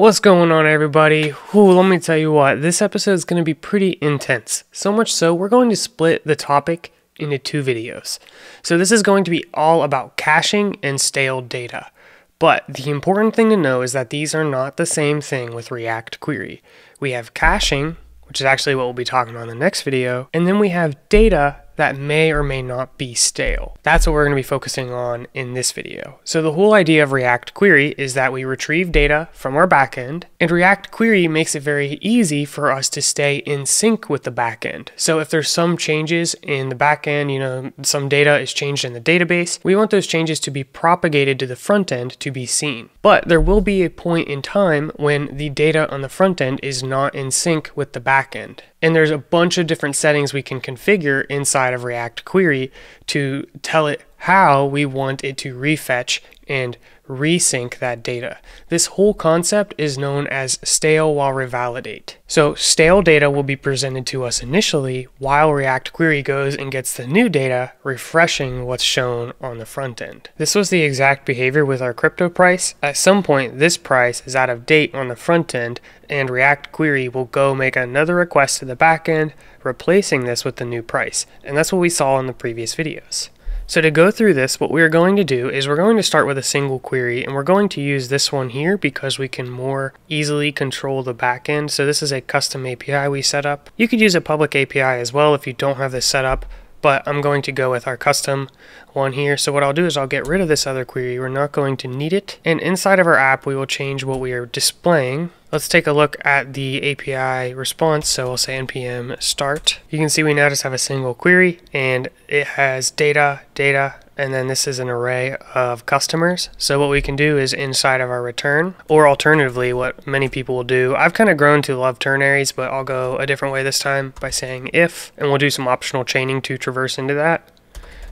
What's going on, everybody? Whew, let me tell you what, this episode is going to be pretty intense. So much so, we're going to split the topic into two videos. So, this is going to be all about caching and stale data. But the important thing to know is that these are not the same thing with React Query. We have caching, which is actually what we'll be talking about in the next video, and then we have data that may or may not be stale. That's what we're going to be focusing on in this video. So the whole idea of React Query is that we retrieve data from our backend, and React Query makes it very easy for us to stay in sync with the backend. So if there's some changes in the backend, you know, some data is changed in the database, we want those changes to be propagated to the front end to be seen. But there will be a point in time when the data on the front end is not in sync with the backend. And there's a bunch of different settings we can configure inside of React Query to tell it how we want it to refetch and resync that data. This whole concept is known as stale while revalidate. So stale data will be presented to us initially while React Query goes and gets the new data, refreshing what's shown on the front end. This was the exact behavior with our crypto price. At some point, this price is out of date on the front end and React Query will go make another request to the back end, replacing this with the new price. And that's what we saw in the previous videos. So to go through this, what we're going to do is we're going to start with a single query and we're going to use this one here because we can more easily control the backend. So this is a custom API we set up. You could use a public API as well if you don't have this set up, but I'm going to go with our custom one here. So what I'll do is I'll get rid of this other query. We're not going to need it. And inside of our app, we will change what we are displaying Let's take a look at the API response. So we'll say npm start. You can see we now just have a single query and it has data, data, and then this is an array of customers. So what we can do is inside of our return, or alternatively, what many people will do, I've kind of grown to love ternaries, but I'll go a different way this time by saying if, and we'll do some optional chaining to traverse into that.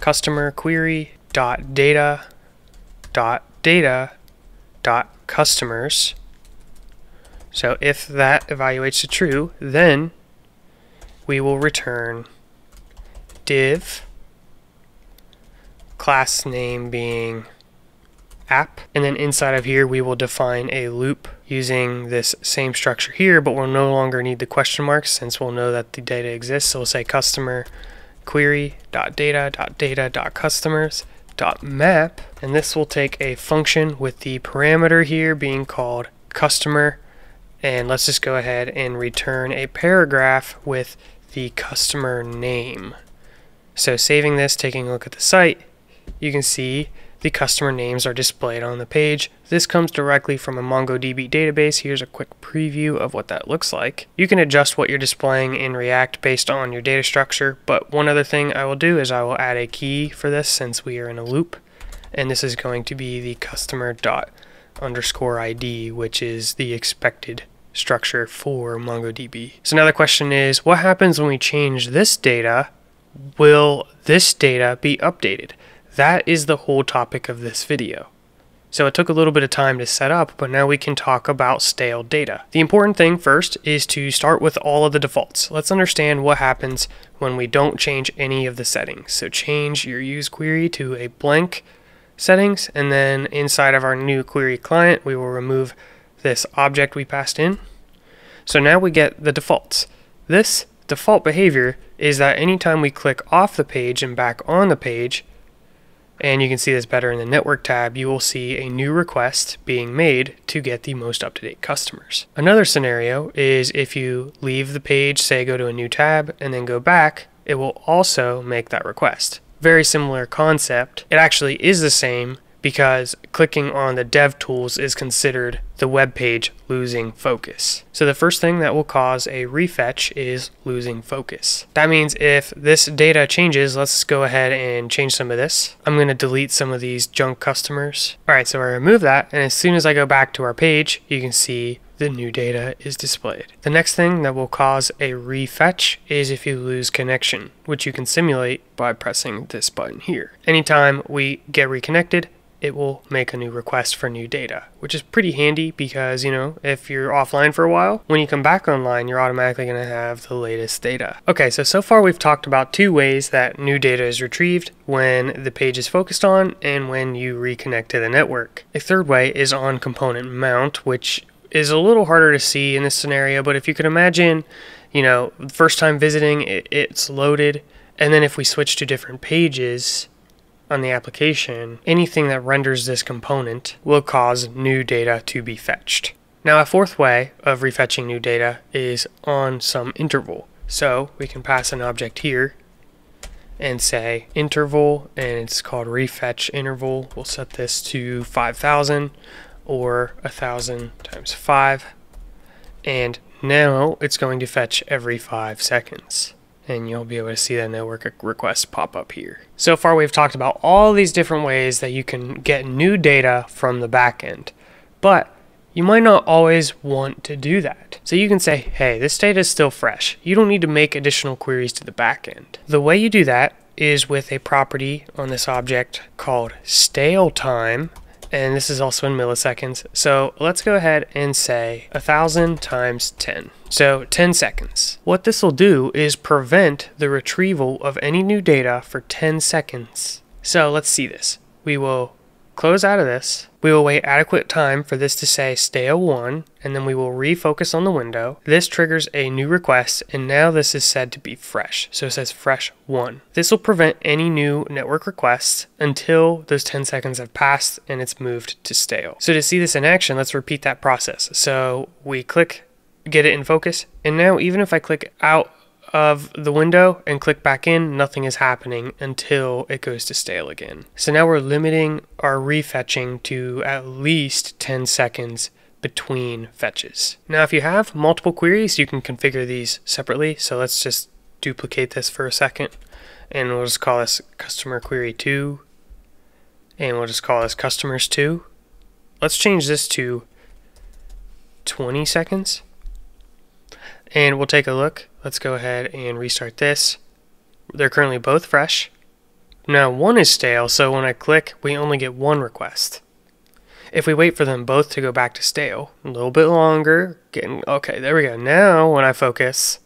Customer query dot data dot data dot customers so if that evaluates to true, then we will return div class name being app. And then inside of here we will define a loop using this same structure here but we'll no longer need the question marks since we'll know that the data exists. So we'll say customer query dot data dot data dot customers dot map. And this will take a function with the parameter here being called customer. And let's just go ahead and return a paragraph with the customer name. So saving this, taking a look at the site, you can see the customer names are displayed on the page. This comes directly from a MongoDB database. Here's a quick preview of what that looks like. You can adjust what you're displaying in React based on your data structure, but one other thing I will do is I will add a key for this since we are in a loop, and this is going to be the customer dot underscore ID, which is the expected structure for MongoDB. So now the question is, what happens when we change this data? Will this data be updated? That is the whole topic of this video. So it took a little bit of time to set up, but now we can talk about stale data. The important thing first is to start with all of the defaults. Let's understand what happens when we don't change any of the settings. So change your use query to a blank settings, and then inside of our new query client, we will remove this object we passed in. So now we get the defaults. This default behavior is that anytime we click off the page and back on the page, and you can see this better in the network tab, you will see a new request being made to get the most up-to-date customers. Another scenario is if you leave the page, say go to a new tab, and then go back, it will also make that request. Very similar concept. It actually is the same, because clicking on the dev tools is considered the web page losing focus. So the first thing that will cause a refetch is losing focus. That means if this data changes, let's go ahead and change some of this. I'm going to delete some of these junk customers. All right, so I remove that. And as soon as I go back to our page, you can see the new data is displayed. The next thing that will cause a refetch is if you lose connection, which you can simulate by pressing this button here. Anytime we get reconnected, it will make a new request for new data, which is pretty handy because, you know, if you're offline for a while, when you come back online, you're automatically going to have the latest data. Okay, so so far we've talked about two ways that new data is retrieved when the page is focused on and when you reconnect to the network. A third way is on component mount, which is a little harder to see in this scenario, but if you can imagine, you know, first time visiting, it, it's loaded, and then if we switch to different pages on the application, anything that renders this component will cause new data to be fetched. Now, a fourth way of refetching new data is on some interval. So we can pass an object here and say interval, and it's called refetch interval. We'll set this to 5,000 or 1,000 times 5. And now it's going to fetch every 5 seconds. And you'll be able to see that network request pop up here. So far we've talked about all these different ways that you can get new data from the backend. But you might not always want to do that. So you can say, hey, this data is still fresh. You don't need to make additional queries to the backend. The way you do that is with a property on this object called stale time and this is also in milliseconds. So let's go ahead and say 1000 times 10. So 10 seconds. What this will do is prevent the retrieval of any new data for 10 seconds. So let's see this. We will close out of this. We will wait adequate time for this to say stale 1, and then we will refocus on the window. This triggers a new request, and now this is said to be fresh. So it says fresh 1. This will prevent any new network requests until those 10 seconds have passed and it's moved to stale. So to see this in action, let's repeat that process. So we click get it in focus, and now even if I click out of the window and click back in, nothing is happening until it goes to stale again. So now we're limiting our refetching to at least 10 seconds between fetches. Now if you have multiple queries, you can configure these separately. So let's just duplicate this for a second and we'll just call this customer query 2 and we'll just call this customers 2. Let's change this to 20 seconds and we'll take a look. Let's go ahead and restart this. They're currently both fresh. Now one is stale, so when I click, we only get one request. If we wait for them both to go back to stale, a little bit longer, getting, okay, there we go. Now when I focus,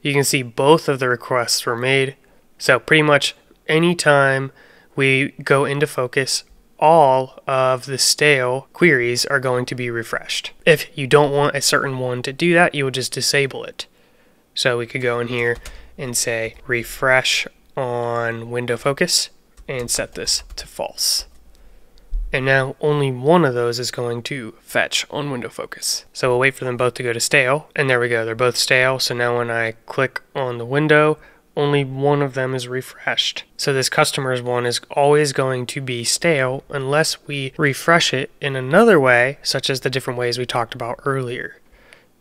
you can see both of the requests were made. So pretty much anytime we go into focus, all of the stale queries are going to be refreshed. If you don't want a certain one to do that, you will just disable it. So we could go in here and say refresh on window focus and set this to false. And now only one of those is going to fetch on window focus. So we'll wait for them both to go to stale. And there we go, they're both stale. So now when I click on the window, only one of them is refreshed. So this customer's one is always going to be stale unless we refresh it in another way, such as the different ways we talked about earlier.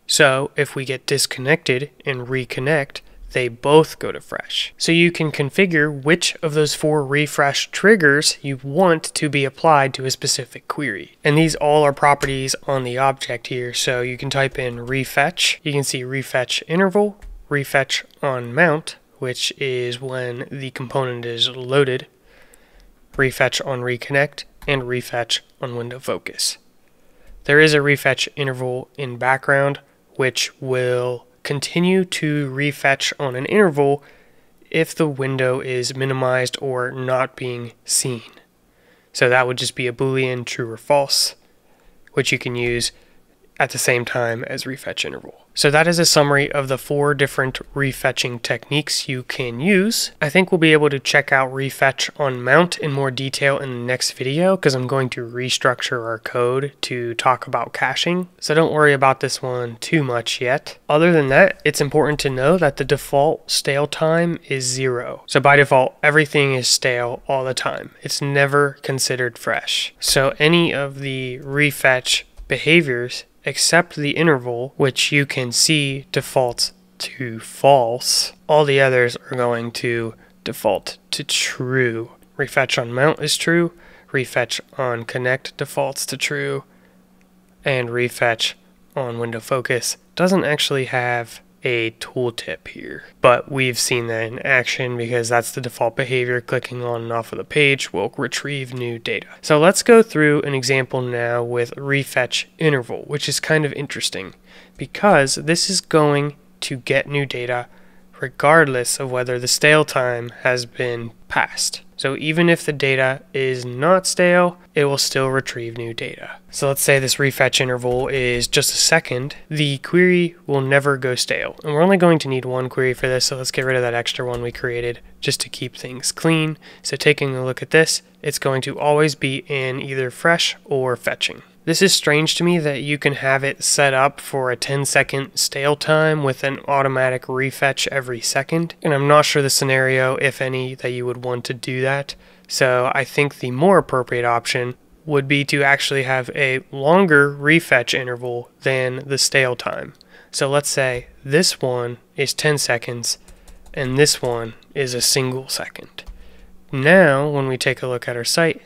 So if we get disconnected and reconnect, they both go to fresh. So you can configure which of those four refresh triggers you want to be applied to a specific query. And these all are properties on the object here. So you can type in refetch. You can see refetch interval, refetch on mount, which is when the component is loaded, refetch on reconnect, and refetch on window focus. There is a refetch interval in background, which will continue to refetch on an interval if the window is minimized or not being seen. So that would just be a boolean true or false, which you can use at the same time as refetch interval. So that is a summary of the four different refetching techniques you can use. I think we'll be able to check out refetch on mount in more detail in the next video because I'm going to restructure our code to talk about caching. So don't worry about this one too much yet. Other than that, it's important to know that the default stale time is zero. So by default, everything is stale all the time. It's never considered fresh. So any of the refetch behaviors except the interval, which you can see defaults to false. All the others are going to default to true. Refetch on mount is true, refetch on connect defaults to true, and refetch on window focus doesn't actually have a tooltip here. But we've seen that in action because that's the default behavior. Clicking on and off of the page will retrieve new data. So let's go through an example now with refetch interval, which is kind of interesting because this is going to get new data regardless of whether the stale time has been passed. So even if the data is not stale, it will still retrieve new data. So let's say this refetch interval is just a second, the query will never go stale. And we're only going to need one query for this, so let's get rid of that extra one we created just to keep things clean. So taking a look at this, it's going to always be in either fresh or fetching. This is strange to me that you can have it set up for a 10 second stale time with an automatic refetch every second. And I'm not sure the scenario, if any, that you would want to do that. So I think the more appropriate option would be to actually have a longer refetch interval than the stale time. So let's say this one is 10 seconds and this one is a single second. Now, when we take a look at our site,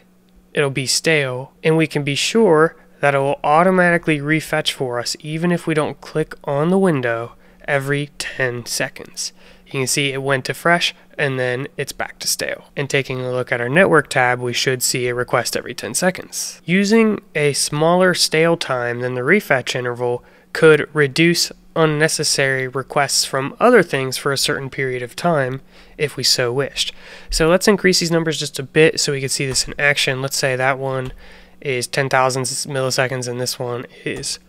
it'll be stale and we can be sure that it will automatically refetch for us even if we don't click on the window every 10 seconds. You can see it went to fresh and then it's back to stale. And taking a look at our network tab, we should see a request every 10 seconds. Using a smaller stale time than the refetch interval could reduce unnecessary requests from other things for a certain period of time if we so wished. So let's increase these numbers just a bit so we can see this in action. Let's say that one is 10,000 milliseconds and this one is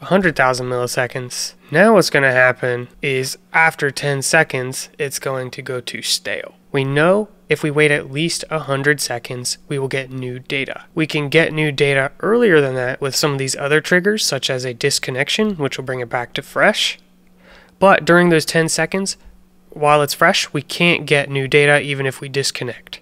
100,000 milliseconds. Now what's going to happen is after 10 seconds, it's going to go to stale. We know if we wait at least 100 seconds, we will get new data. We can get new data earlier than that with some of these other triggers, such as a disconnection, which will bring it back to fresh. But during those 10 seconds, while it's fresh, we can't get new data even if we disconnect.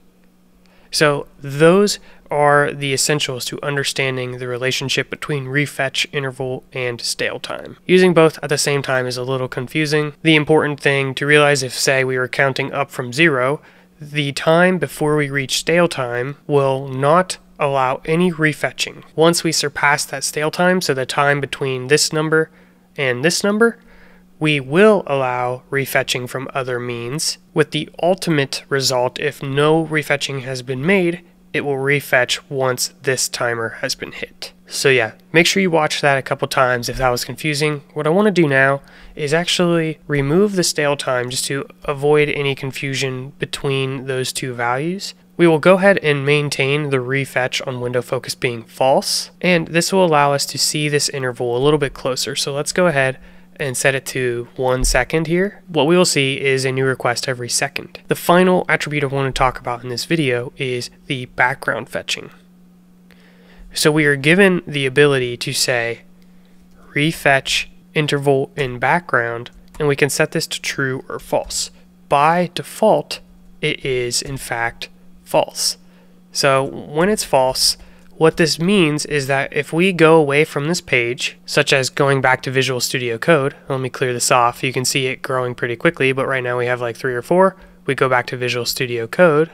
So those are the essentials to understanding the relationship between refetch interval and stale time. Using both at the same time is a little confusing. The important thing to realize if say we were counting up from zero, the time before we reach stale time will not allow any refetching. Once we surpass that stale time, so the time between this number and this number, we will allow refetching from other means, with the ultimate result if no refetching has been made, it will refetch once this timer has been hit. So yeah, make sure you watch that a couple times if that was confusing. What I want to do now is actually remove the stale time just to avoid any confusion between those two values. We will go ahead and maintain the refetch on window focus being false, and this will allow us to see this interval a little bit closer. So let's go ahead and set it to one second here, what we will see is a new request every second. The final attribute I want to talk about in this video is the background fetching. So we are given the ability to say refetch interval in background, and we can set this to true or false. By default, it is in fact false. So when it's false, what this means is that if we go away from this page, such as going back to Visual Studio Code, let me clear this off, you can see it growing pretty quickly, but right now we have like three or four. We go back to Visual Studio Code.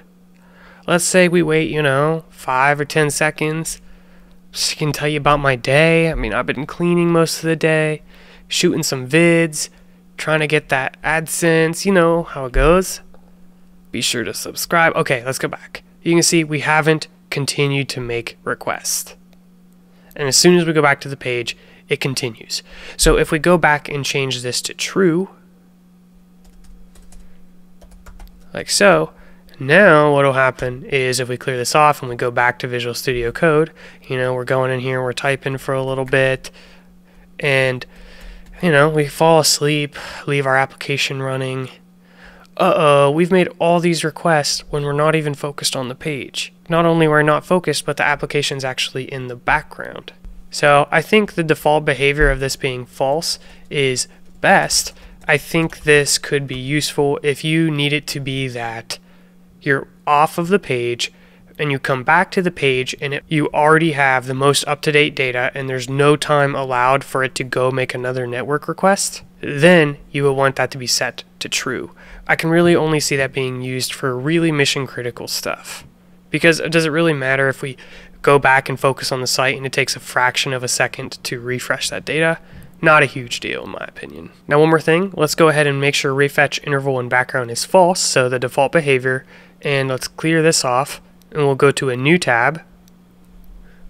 Let's say we wait, you know, five or 10 seconds. Can tell you about my day. I mean, I've been cleaning most of the day, shooting some vids, trying to get that AdSense, you know how it goes. Be sure to subscribe. Okay, let's go back. You can see we haven't continue to make requests. And as soon as we go back to the page, it continues. So if we go back and change this to true, like so, now what will happen is if we clear this off and we go back to Visual Studio Code, you know, we're going in here, we're typing for a little bit, and, you know, we fall asleep, leave our application running, uh-oh, we've made all these requests when we're not even focused on the page. Not only we're not focused, but the application's actually in the background. So I think the default behavior of this being false is best. I think this could be useful if you need it to be that you're off of the page and you come back to the page and it, you already have the most up-to-date data and there's no time allowed for it to go make another network request, then you will want that to be set to true. I can really only see that being used for really mission critical stuff. Because uh, does it really matter if we go back and focus on the site and it takes a fraction of a second to refresh that data? Not a huge deal in my opinion. Now one more thing, let's go ahead and make sure refetch interval and background is false, so the default behavior, and let's clear this off, and we'll go to a new tab,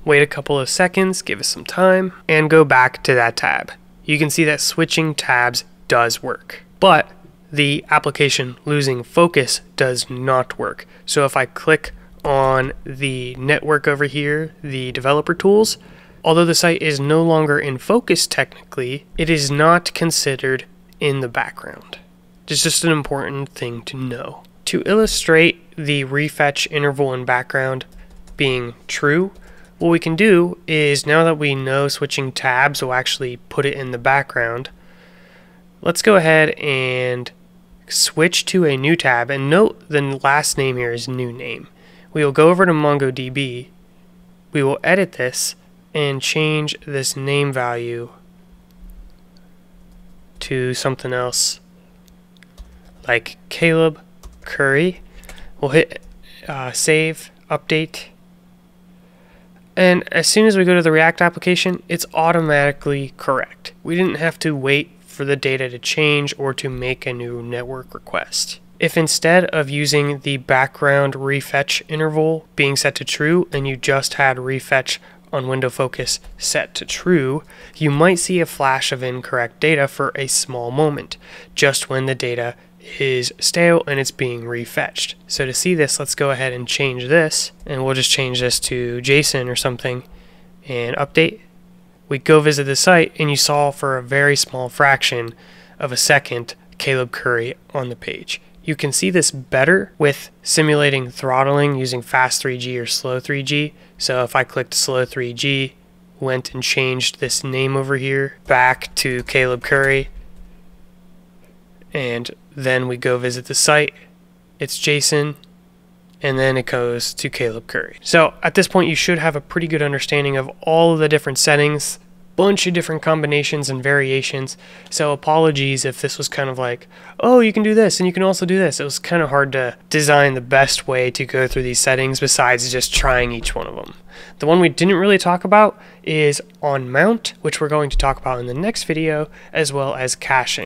wait a couple of seconds, give us some time, and go back to that tab. You can see that switching tabs does work. But the application losing focus does not work. So if I click on the network over here, the developer tools, although the site is no longer in focus technically, it is not considered in the background. It's just an important thing to know. To illustrate the refetch interval and background being true, what we can do is now that we know switching tabs will actually put it in the background, let's go ahead and switch to a new tab and note the last name here is new name. We will go over to MongoDB, we will edit this and change this name value to something else like Caleb Curry. We'll hit uh, save, update, and as soon as we go to the React application, it's automatically correct. We didn't have to wait for the data to change or to make a new network request. If instead of using the background refetch interval being set to true and you just had refetch on window focus set to true, you might see a flash of incorrect data for a small moment, just when the data is stale and it's being refetched. So to see this, let's go ahead and change this, and we'll just change this to Jason or something, and update. We go visit the site, and you saw for a very small fraction of a second Caleb Curry on the page. You can see this better with simulating throttling using fast 3G or slow 3G. So if I clicked slow 3G, went and changed this name over here back to Caleb Curry, and then we go visit the site. It's Jason, and then it goes to Caleb Curry. So at this point, you should have a pretty good understanding of all of the different settings, bunch of different combinations and variations. So apologies if this was kind of like, oh, you can do this and you can also do this. It was kind of hard to design the best way to go through these settings besides just trying each one of them. The one we didn't really talk about is on mount, which we're going to talk about in the next video, as well as caching.